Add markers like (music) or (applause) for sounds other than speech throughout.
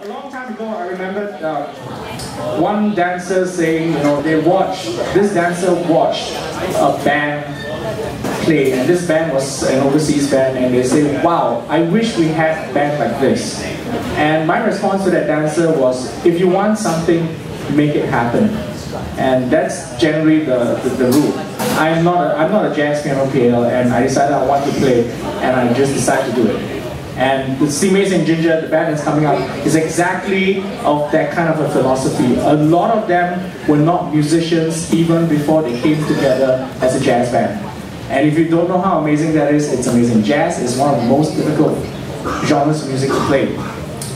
a long time ago, I remember uh, one dancer saying, you know, they watched, this dancer watched a band play, and this band was an overseas band, and they say, wow, I wish we had a band like this. And my response to that dancer was, if you want something, make it happen. And that's generally the, the, the rule. I'm not, a, I'm not a jazz piano player, and I decided I want to play, and I just decided to do it. And the Steam and Ginger, the band that's coming up, is exactly of that kind of a philosophy. A lot of them were not musicians even before they came together as a jazz band. And if you don't know how amazing that is, it's amazing. Jazz is one of the most difficult genres of music to play.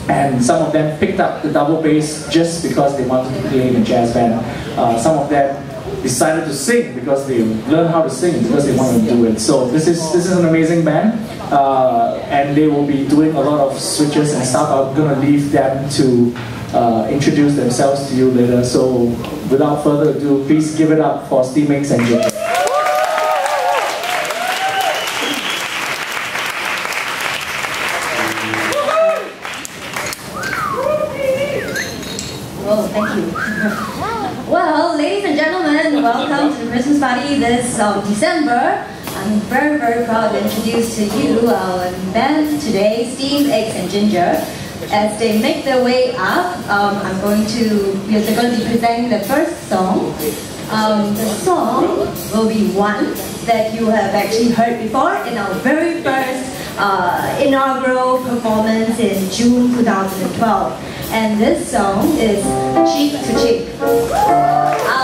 And some of them picked up the double bass just because they wanted to play in a jazz band. Uh, some of them decided to sing because they learned how to sing because they want to do it. So this is this is an amazing band, uh, and they will be doing a lot of switches and stuff. I'm gonna leave them to uh, introduce themselves to you later. So without further ado, please give it up for Steamed Eggs and Ginger. Oh, thank you. (laughs) well, ladies and gentlemen, welcome to the Christmas party this um, December. I'm very, very proud to introduce to you our band today, Steamed Eggs and Ginger. As they make their way up, um, I'm going to, we're going to be presenting the first song. Um, the song will be one that you have actually heard before in our very first uh, inaugural performance in June 2012. And this song is Cheek to Cheek.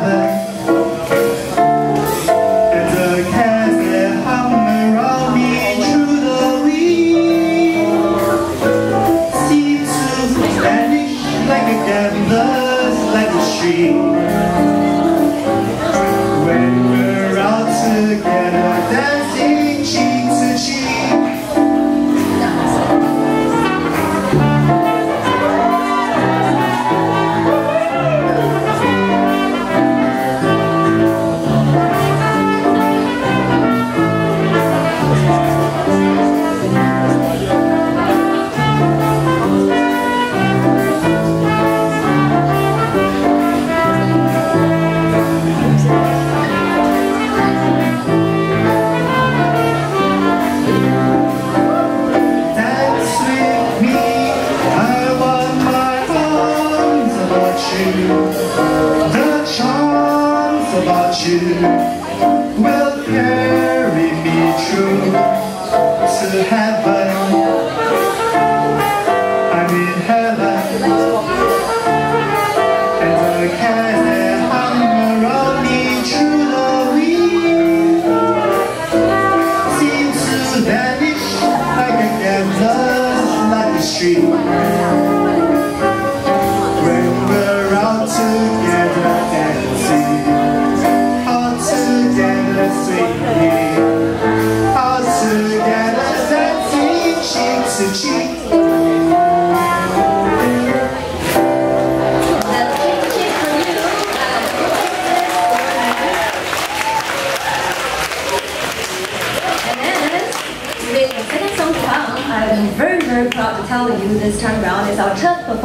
heaven. Mas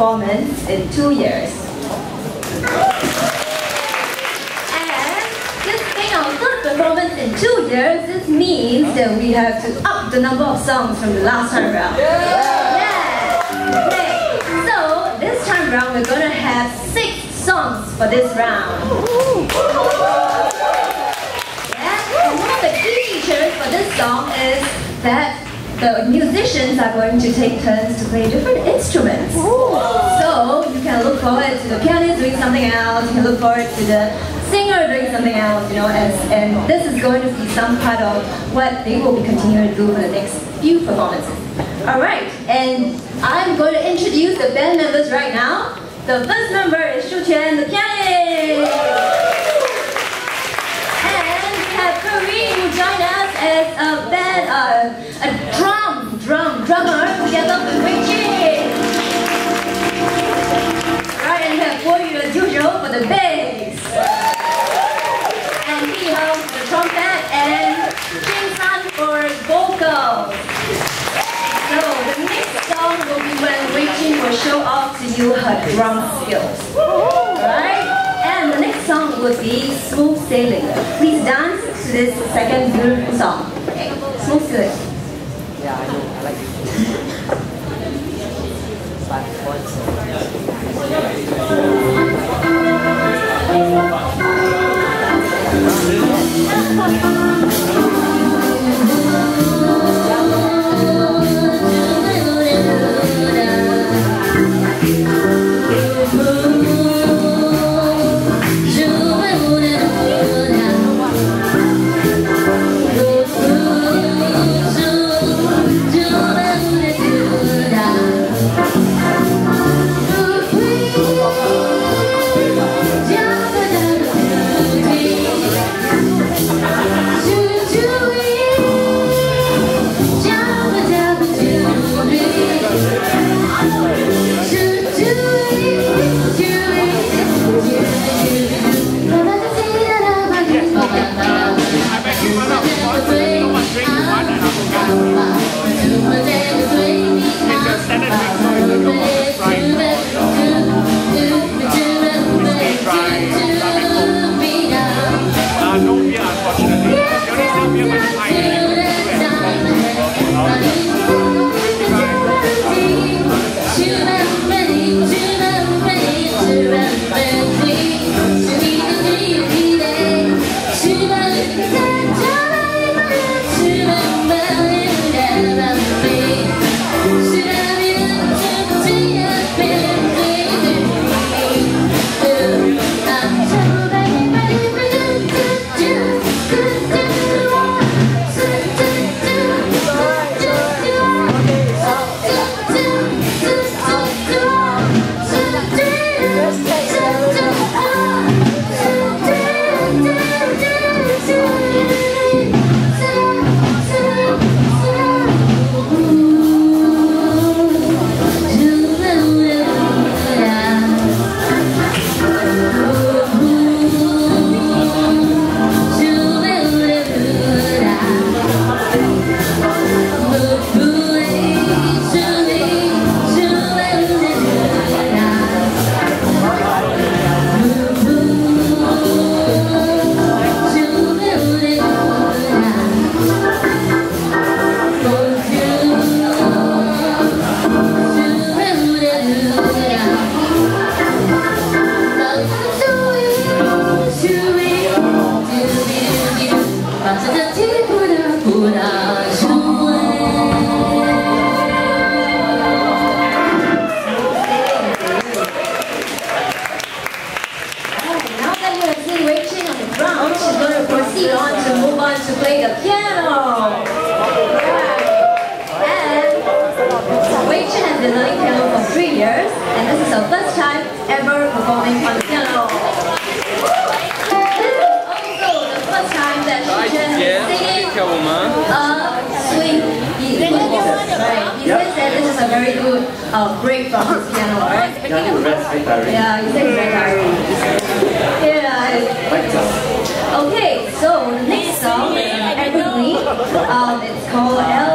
performance in two years. And this being our third performance in two years, this means that we have to up the number of songs from the last time around. Yeah! Okay, so this time around we're gonna have six songs for this round. Yeah, and one of the key features for this song is that the musicians are going to take turns to play different instruments. So you can look forward to the pianist doing something else, you can look forward to the singer doing something else, you know, as, and this is going to be some part of what they will be continuing to do for the next few performances. Alright, and I'm going to introduce the band members right now. The first member is Shu Quan, the pianist! And we have Kareem who joined us as a band, uh, a drum, drum, drummer together with Jin. Right, and we have Guo Yu as usual for the bass. And he holds the trumpet and Jing San for vocals. So the next song will be when Jin will show off to you her drum skills. Alright? And the next song will be Smooth Sailing. Please dance to this second beautiful song. Okay, Smooth Sailing. Yeah, been learning piano for three years, and this is her first time ever performing on the piano. This is also the first time that she has been singing a swing beat before. Right. He says that this is a very good uh, break from his piano, (laughs) right? Yeah, rest very. Yeah, he said it's very tiring. Yeah. Okay, so the next song is an evergreen. Um, it's called L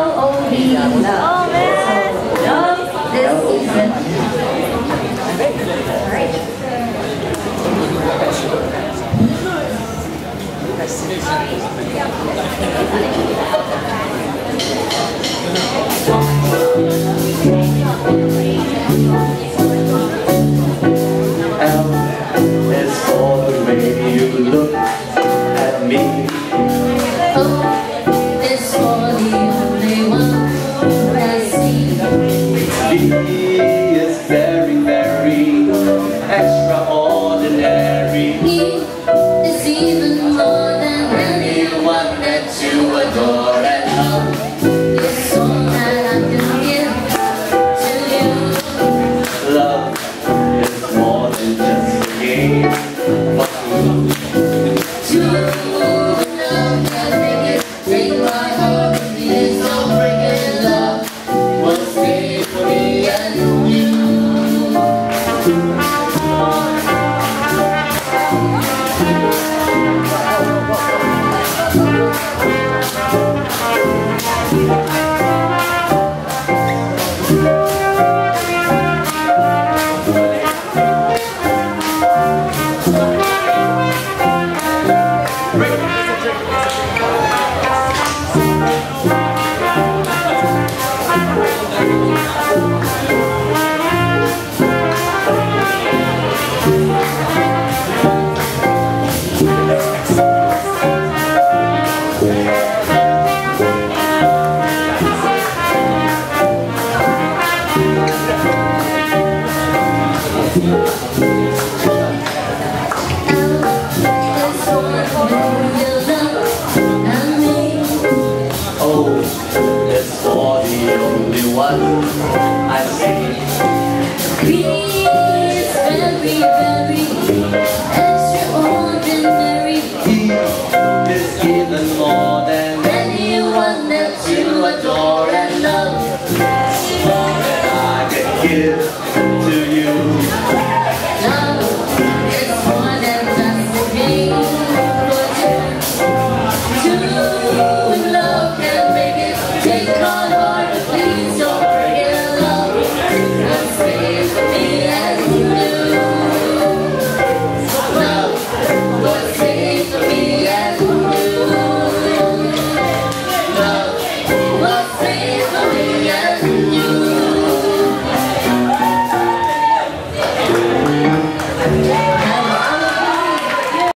More than Anyone that you adore